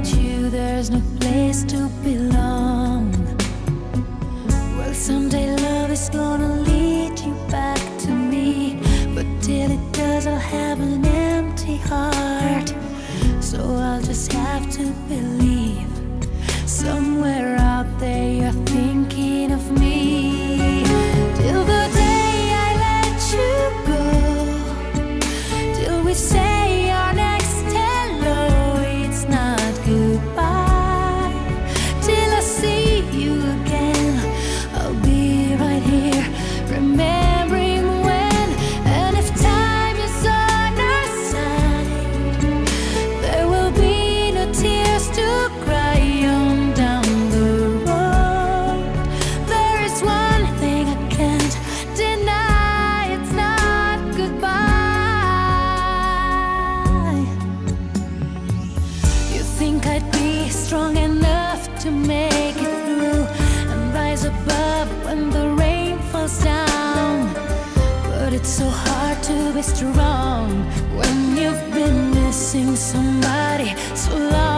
Without you, there's no place to belong. Well, someday love is gonna lead you back to me. But till it does, I'll have an empty heart. So I'll just have to believe when the rain falls down? But it's so hard to be strong when you've been missing somebody so long.